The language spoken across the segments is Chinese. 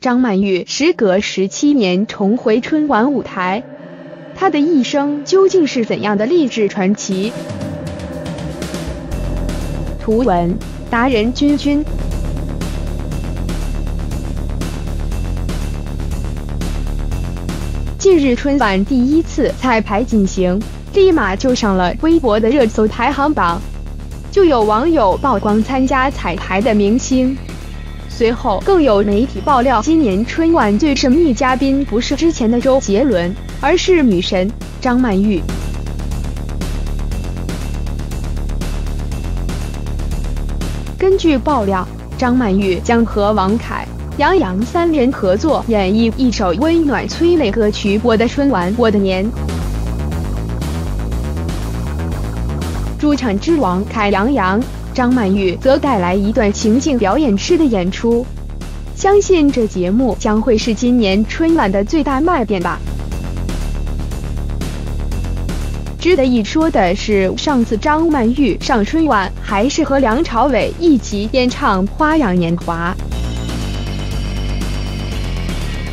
张曼玉时隔十七年重回春晚舞台，她的一生究竟是怎样的励志传奇？图文达人君君。近日春晚第一次彩排进行，立马就上了微博的热搜排行榜，就有网友曝光参加彩排的明星。随后，更有媒体爆料，今年春晚最神秘嘉宾不是之前的周杰伦，而是女神张曼玉。根据爆料，张曼玉将和王凯、杨洋三人合作演绎一首温暖催泪歌曲《我的春晚我的年》。驻场之王凯、杨洋。张曼玉则带来一段情景表演式的演出，相信这节目将会是今年春晚的最大卖点吧。值得一说的是，上次张曼玉上春晚还是和梁朝伟一起演唱《花样年华》，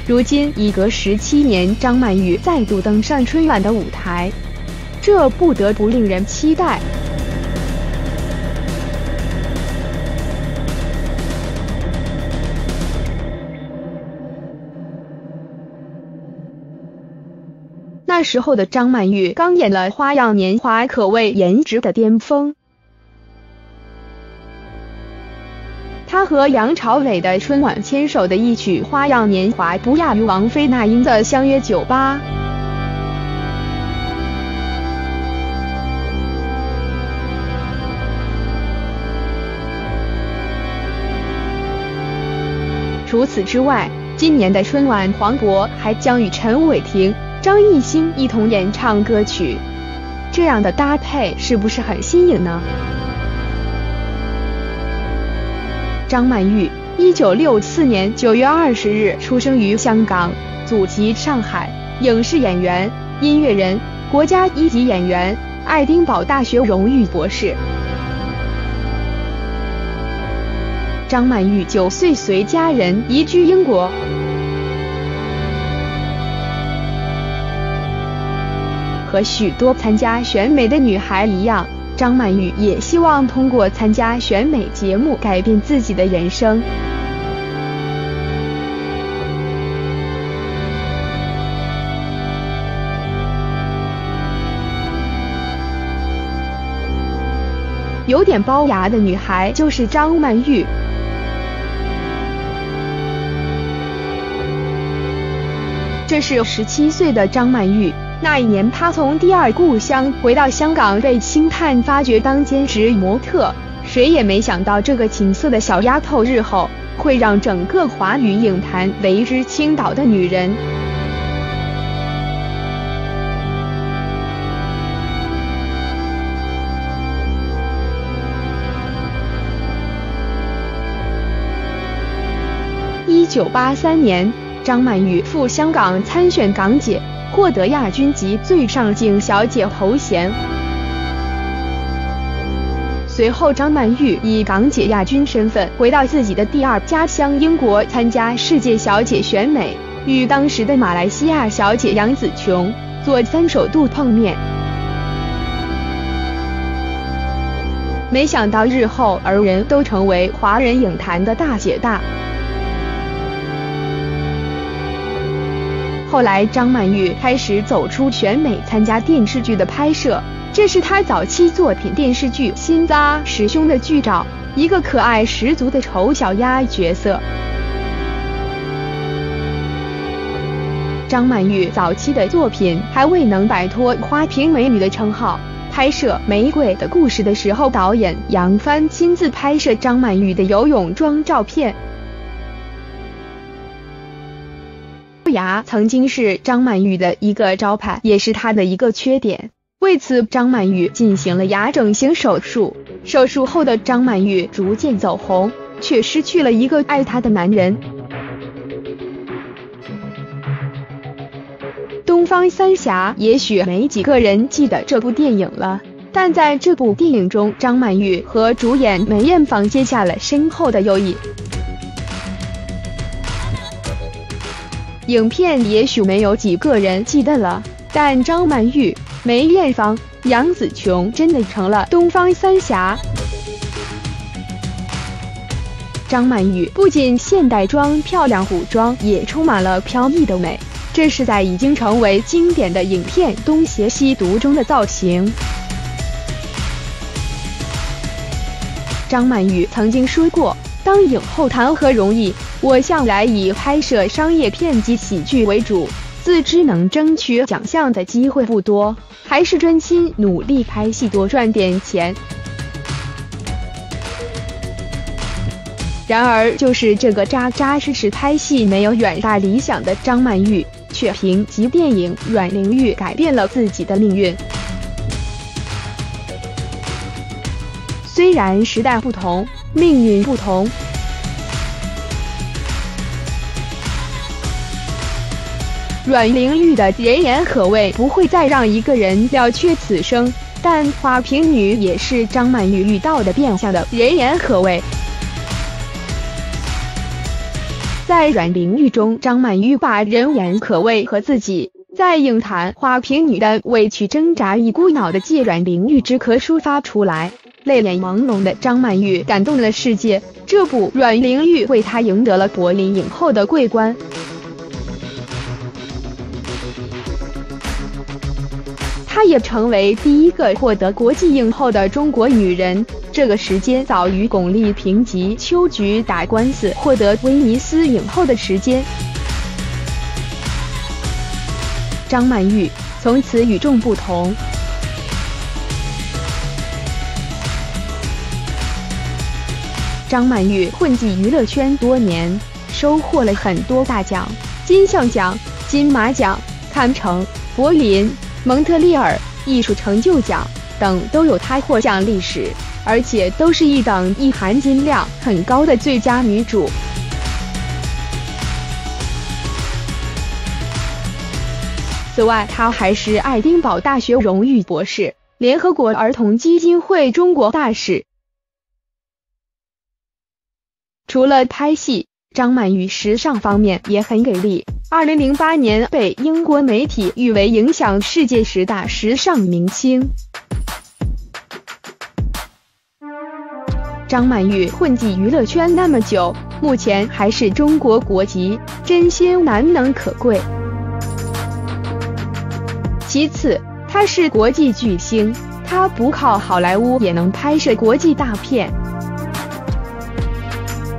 如今已隔十七年，张曼玉再度登上春晚的舞台，这不得不令人期待。那时候的张曼玉刚演了《花样年华》，可谓颜值的巅峰。她和梁朝伟的春晚牵手的一曲《花样年华》，不亚于王菲那英的《相约九八》。除此之外，今年的春晚，黄渤还将与陈伟霆。张艺兴一同演唱歌曲，这样的搭配是不是很新颖呢？张曼玉，一九六四年九月二十日出生于香港，祖籍上海，影视演员、音乐人，国家一级演员，爱丁堡大学荣誉博士。张曼玉九岁随家人移居英国。和许多参加选美的女孩一样，张曼玉也希望通过参加选美节目改变自己的人生。有点龅牙的女孩就是张曼玉。这是十七岁的张曼玉。那一年，她从第二故乡回到香港，被星探发掘当兼职模特。谁也没想到，这个青涩的小丫头日后会让整个华语影坛为之倾倒的女人。一九八三年，张曼玉赴香港参选港姐。获得亚军及最上镜小姐头衔。随后，张曼玉以港姐亚军身份回到自己的第二家乡英国参加世界小姐选美，与当时的马来西亚小姐杨紫琼做三首度碰面。没想到日后二人都成为华人影坛的大姐大。后来，张曼玉开始走出选美，参加电视剧的拍摄。这是她早期作品电视剧《新扎师兄》的剧照，一个可爱十足的丑小鸭角色。张曼玉早期的作品还未能摆脱花瓶美女的称号。拍摄《玫瑰的故事》的时候，导演杨帆亲自拍摄张曼玉的游泳装照片。牙曾经是张曼玉的一个招牌，也是她的一个缺点。为此，张曼玉进行了牙整形手术。手术后的张曼玉逐渐走红，却失去了一个爱她的男人。东方三侠，也许没几个人记得这部电影了，但在这部电影中，张曼玉和主演梅艳芳结下了深厚的友谊。影片也许没有几个人记得了，但张曼玉、梅艳芳、杨紫琼真的成了东方三侠。张曼玉不仅现代装漂亮，古装也充满了飘逸的美，这是在已经成为经典的影片《东邪西毒》中的造型。张曼玉曾经说过：“当影后谈何容易？我向来以拍摄商业片及喜剧为主，自知能争取奖项的机会不多，还是专心努力拍戏，多赚点钱。”然而，就是这个扎扎实实拍戏、没有远大理想的张曼玉，却凭借电影《阮玲玉》改变了自己的命运。虽然时代不同，命运不同，阮玲玉的人言可畏不会再让一个人了却此生，但花瓶女也是张曼玉遇到的变相的人言可畏。在阮玲玉中，张曼玉把人言可畏和自己在影坛花瓶女的委屈挣扎，一股脑的借阮玲玉之壳抒发出来。泪眼朦胧的张曼玉感动了世界，这部阮玲玉为她赢得了柏林影后的桂冠。她也成为第一个获得国际影后的中国女人。这个时间早于巩俐凭藉《秋菊》打官司获得威尼斯影后的时间。张曼玉从此与众不同。张曼玉混迹娱乐圈多年，收获了很多大奖，金像奖、金马奖、坎城、柏林、蒙特利尔艺术成就奖等都有她获奖历史。而且都是一等一含金量很高的最佳女主。此外，她还是爱丁堡大学荣誉博士，联合国儿童基金会中国大使。除了拍戏，张曼玉时尚方面也很给力。二零零八年被英国媒体誉为影响世界十大时尚明星。张曼玉混迹娱乐圈那么久，目前还是中国国籍，真心难能可贵。其次，她是国际巨星，她不靠好莱坞也能拍摄国际大片，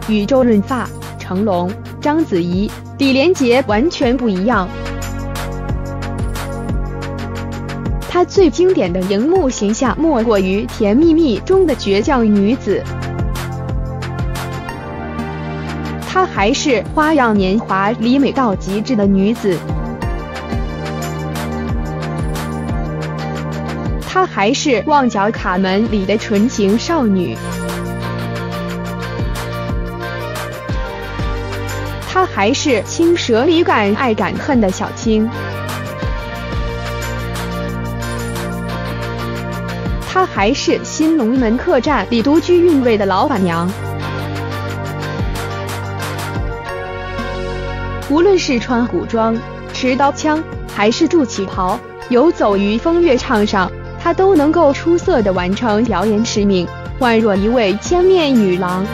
与周润发、成龙、章子怡、李连杰完全不一样。她最经典的荧幕形象莫过于《甜蜜蜜》中的倔强女子。她还是《花样年华》里美到极致的女子，她还是《旺角卡门》里的纯情少女，她还是《青蛇》里敢爱敢恨的小青，她还是《新龙门客栈》里独具韵味的老板娘。无论是穿古装、持刀枪，还是住旗袍、游走于风月场上，她都能够出色的完成表演使命，宛若一位千面女郎。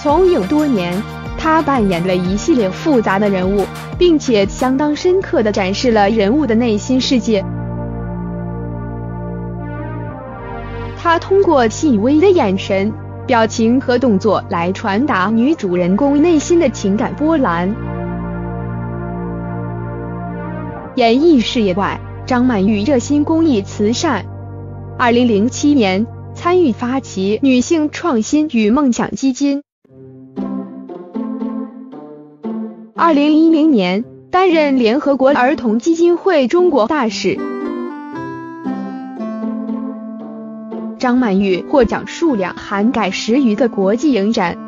从影多年，她扮演了一系列复杂的人物，并且相当深刻的展示了人物的内心世界。她通过细微的眼神。表情和动作来传达女主人公内心的情感波澜。演艺事业外，张曼玉热心公益慈善。二零零七年参与发起女性创新与梦想基金。二零一零年担任联合国儿童基金会中国大使。张曼玉获奖数量涵盖十余个国际影展。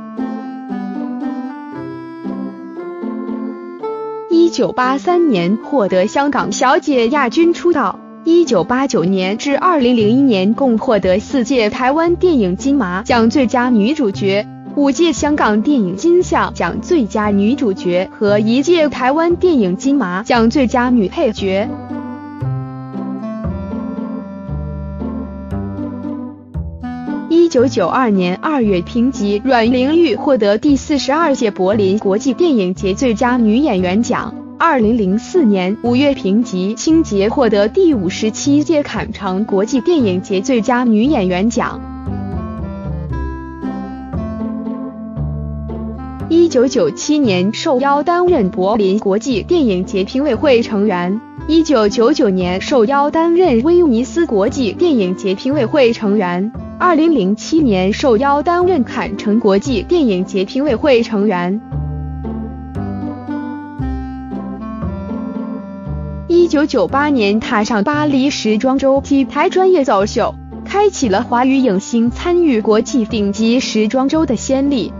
一九八三年获得香港小姐亚军出道，一九八九年至二零零一年共获得四届台湾电影金马奖最佳女主角、五届香港电影金像奖最佳女主角和一届台湾电影金马奖最佳女配角。一九九二年二月，评级阮玲玉获得第四十二届柏林国际电影节最佳女演员奖。二零零四年五月，评级清洁获得第五十七届坎城国际电影节最佳女演员奖。一九九七年受邀担任柏林国际电影节评委会成员。一九九九年受邀担任威尼斯国际电影节评委会成员。二零零七年受邀担任坎城国际电影节评委会成员。一九九八年踏上巴黎时装周 T 台专业走秀，开启了华语影星参与国际顶级时装周的先例。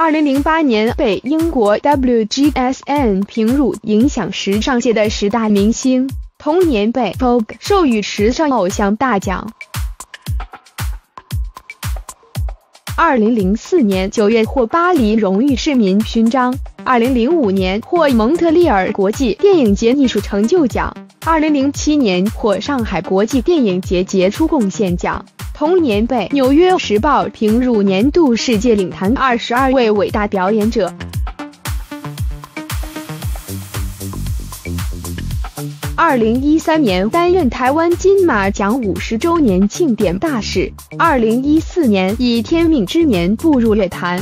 二零零八年被英国 WGSN 评入影响时尚界的十大明星，同年被 Vogue 授予时尚偶像大奖。二零零四年九月获巴黎荣誉市民勋章，二零零五年获蒙特利尔国际电影节艺术成就奖，二零零七年获上海国际电影节杰出贡献奖，同年被《纽约时报》评入年度世界影坛二十二位伟大表演者。二零一三年担任台湾金马奖五十周年庆典大使。二零一四年以天命之年步入乐坛。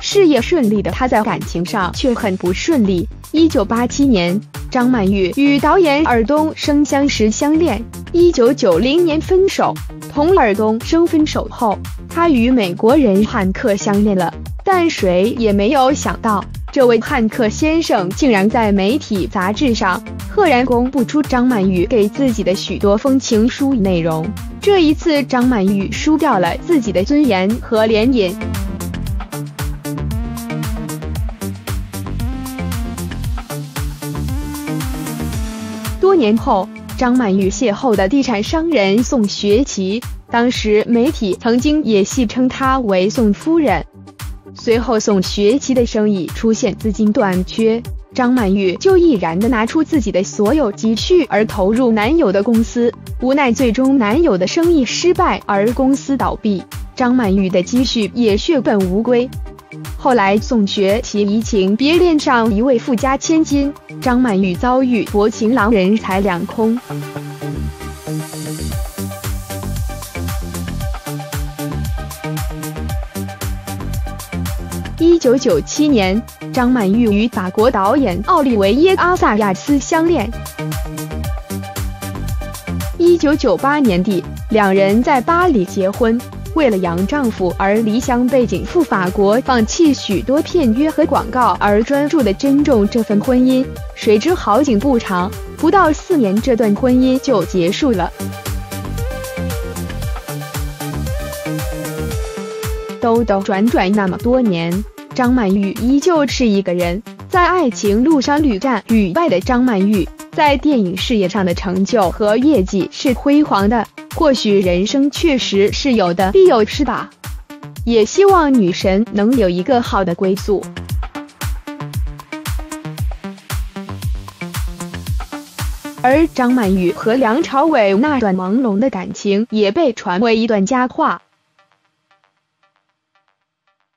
事业顺利的他，在感情上却很不顺利。一九八七年，张曼玉与导演尔冬升相识相恋。一九九零年分手，同尔冬升分手后，他与美国人汉克相恋了。但谁也没有想到。这位汉克先生竟然在媒体杂志上赫然公布出张曼玉给自己的许多封情书内容。这一次，张曼玉输掉了自己的尊严和怜悯。多年后，张曼玉邂逅的地产商人宋学奇，当时媒体曾经也戏称她为宋夫人。随后，宋学奇的生意出现资金短缺，张曼玉就毅然的拿出自己的所有积蓄而投入男友的公司，无奈最终男友的生意失败而公司倒闭，张曼玉的积蓄也血本无归。后来，宋学奇移情别恋上一位富家千金，张曼玉遭遇薄情郎，人财两空。九九七年，张曼玉与法国导演奥利维耶·阿萨亚斯相恋。一九九八年底，两人在巴黎结婚。为了养丈夫而离乡背井赴法国，放弃许多片约和广告，而专注的珍重这份婚姻。谁知好景不长，不到四年，这段婚姻就结束了。兜兜转转那么多年，张曼玉依旧是一个人，在爱情路上屡战屡败的张曼玉，在电影事业上的成就和业绩是辉煌的。或许人生确实是有的必有失吧，也希望女神能有一个好的归宿。而张曼玉和梁朝伟那段朦胧的感情也被传为一段佳话。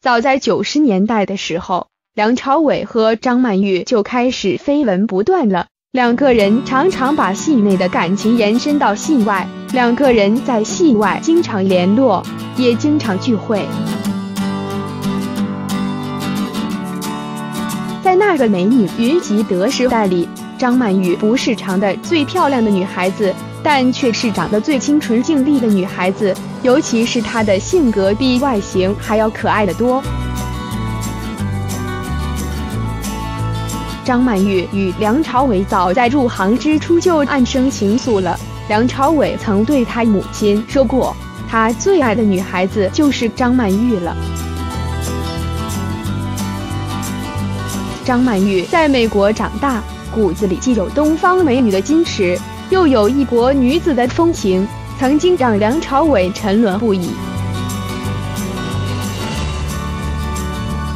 早在九十年代的时候，梁朝伟和张曼玉就开始绯闻不断了。两个人常常把戏内的感情延伸到戏外，两个人在戏外经常联络，也经常聚会。在那个美女云集的时代里，张曼玉不是长得最漂亮的女孩子，但却是长得最清纯净丽的女孩子。尤其是她的性格比外形还要可爱的多。张曼玉与梁朝伟早在入行之初就暗生情愫了。梁朝伟曾对他母亲说过，他最爱的女孩子就是张曼玉了。张曼玉在美国长大，骨子里既有东方美女的矜持。又有一国女子的风情，曾经让梁朝伟沉沦不已。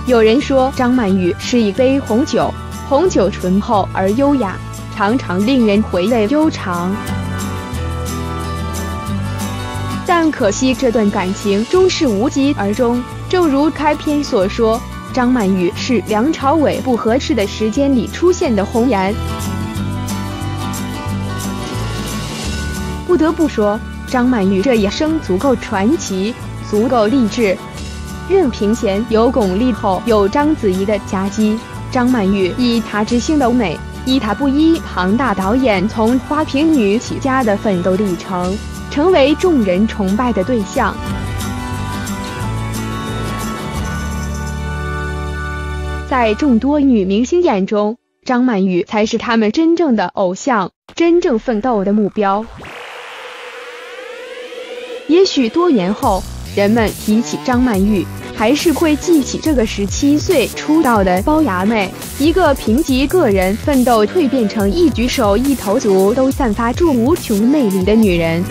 有人说张曼玉是一杯红酒，红酒醇厚而优雅，常常令人回味悠长。但可惜这段感情终是无疾而终。正如开篇所说，张曼玉是梁朝伟不合适的时间里出现的红颜。不得不说，张曼玉这一生足够传奇，足够励志。任凭前有巩俐，后有章子怡的夹击，张曼玉以她知性的美，以她不依庞大导演从花瓶女起家的奋斗历程，成为众人崇拜的对象。在众多女明星眼中，张曼玉才是他们真正的偶像，真正奋斗的目标。也许多年后。人们提起张曼玉，还是会记起这个十七岁出道的龅牙妹，一个凭借个人奋斗蜕变成一举手一投足都散发出无穷魅力的女人。